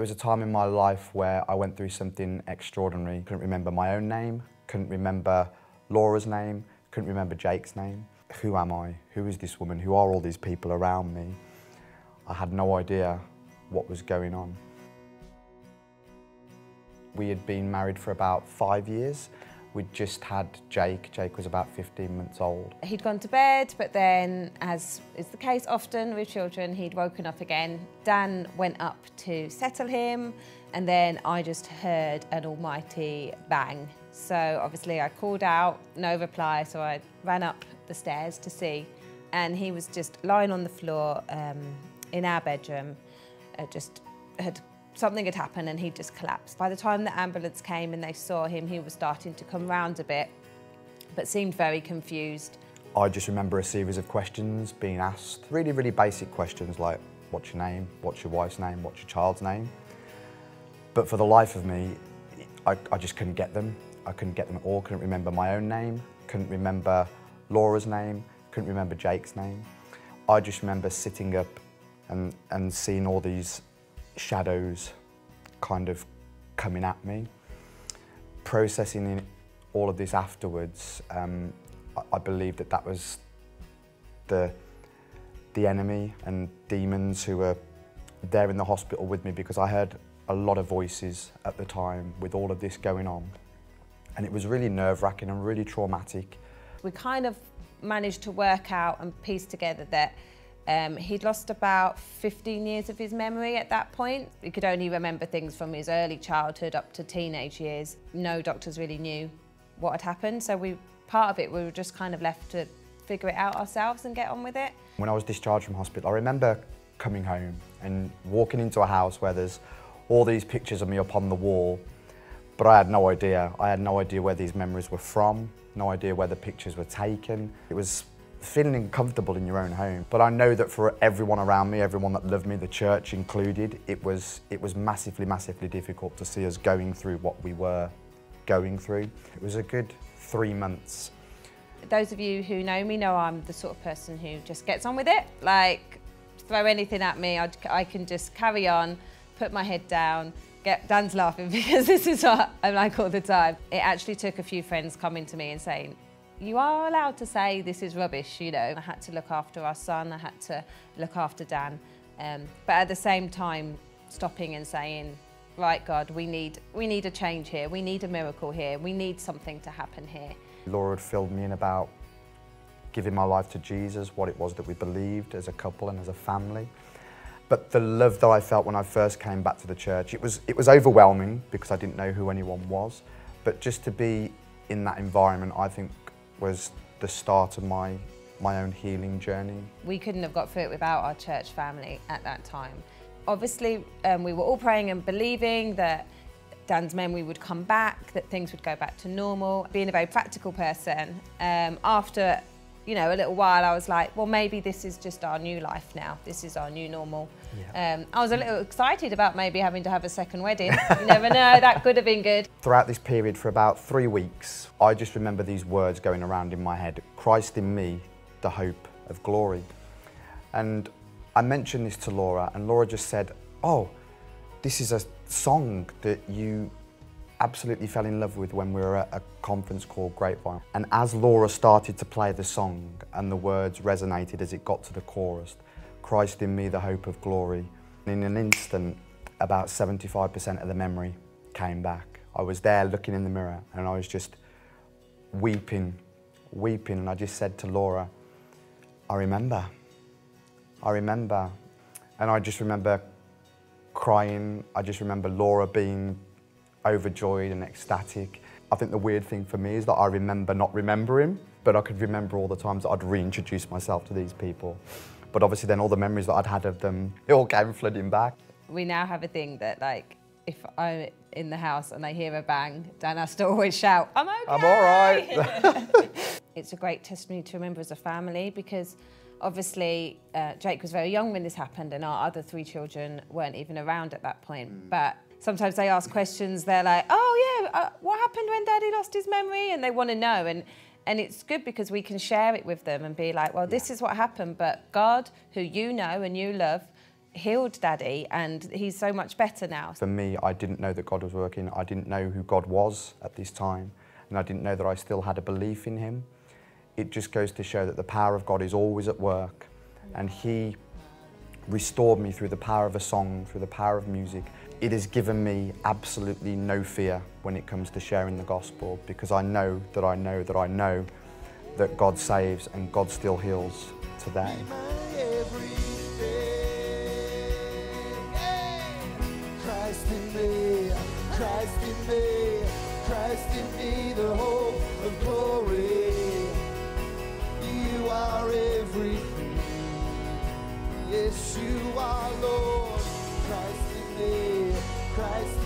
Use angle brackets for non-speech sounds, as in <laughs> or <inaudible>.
It was a time in my life where I went through something extraordinary. Couldn't remember my own name, couldn't remember Laura's name, couldn't remember Jake's name. Who am I? Who is this woman? Who are all these people around me? I had no idea what was going on. We had been married for about five years. We'd just had Jake. Jake was about 15 months old. He'd gone to bed, but then, as is the case often with children, he'd woken up again. Dan went up to settle him, and then I just heard an almighty bang. So obviously I called out, no reply, so I ran up the stairs to see, and he was just lying on the floor um, in our bedroom, uh, just had something had happened and he just collapsed. By the time the ambulance came and they saw him, he was starting to come round a bit, but seemed very confused. I just remember a series of questions being asked, really, really basic questions like, what's your name, what's your wife's name, what's your child's name? But for the life of me, I, I just couldn't get them. I couldn't get them at all, couldn't remember my own name, couldn't remember Laura's name, couldn't remember Jake's name. I just remember sitting up and, and seeing all these shadows kind of coming at me. Processing all of this afterwards, um, I, believe that that was the, the enemy and demons who were there in the hospital with me because I heard a lot of voices at the time with all of this going on. And it was really nerve-wracking and really traumatic. We kind of managed to work out and piece together that um, he'd lost about 15 years of his memory at that point. He could only remember things from his early childhood up to teenage years. No doctors really knew what had happened, so we part of it we were just kind of left to figure it out ourselves and get on with it. When I was discharged from hospital, I remember coming home and walking into a house where there's all these pictures of me up on the wall, but I had no idea. I had no idea where these memories were from, no idea where the pictures were taken. It was feeling comfortable in your own home. But I know that for everyone around me, everyone that loved me, the church included, it was, it was massively, massively difficult to see us going through what we were going through. It was a good three months. Those of you who know me know I'm the sort of person who just gets on with it. Like, throw anything at me, I'd, I can just carry on, put my head down, get Dan's laughing <laughs> because this is what I'm like all the time. It actually took a few friends coming to me and saying, you are allowed to say this is rubbish, you know. I had to look after our son, I had to look after Dan. Um, but at the same time, stopping and saying, right, God, we need, we need a change here. We need a miracle here. We need something to happen here. Laura had filled me in about giving my life to Jesus, what it was that we believed as a couple and as a family. But the love that I felt when I first came back to the church, it was, it was overwhelming because I didn't know who anyone was. But just to be in that environment, I think was the start of my, my own healing journey. We couldn't have got through it without our church family at that time. Obviously, um, we were all praying and believing that Dan's memory would come back, that things would go back to normal. Being a very practical person, um, after you know, a little while, I was like, well, maybe this is just our new life now. This is our new normal. Yeah. Um, I was a little excited about maybe having to have a second wedding. you never know, <laughs> that could have been good. Throughout this period, for about three weeks, I just remember these words going around in my head Christ in me, the hope of glory. And I mentioned this to Laura, and Laura just said, Oh, this is a song that you absolutely fell in love with when we were at a conference called Grapevine. And as Laura started to play the song and the words resonated as it got to the chorus, Christ in me, the hope of glory, in an instant, about 75% of the memory came back. I was there looking in the mirror and I was just weeping, weeping. And I just said to Laura, I remember. I remember. And I just remember crying. I just remember Laura being overjoyed and ecstatic. I think the weird thing for me is that I remember not remembering, but I could remember all the times that I'd reintroduce myself to these people. But obviously then all the memories that I'd had of them, it all came flooding back. We now have a thing that like, if I'm in the house and I hear a bang, Dan has to <laughs> always shout, I'm okay. I'm all right. <laughs> it's a great testimony to remember as a family because obviously uh, Jake was very young when this happened and our other three children weren't even around at that point. Mm. But sometimes they ask questions, they're like, oh yeah, uh, what happened when daddy lost his memory? And they want to know. And, and it's good because we can share it with them and be like, well, this is what happened, but God, who you know and you love, healed Daddy, and he's so much better now. For me, I didn't know that God was working. I didn't know who God was at this time, and I didn't know that I still had a belief in Him. It just goes to show that the power of God is always at work, and He restored me through the power of a song, through the power of music. It has given me absolutely no fear when it comes to sharing the gospel because I know that I know that I know that God saves and God still heals today. Christ in me, Christ in me, Christ in me, the hope of glory. Christ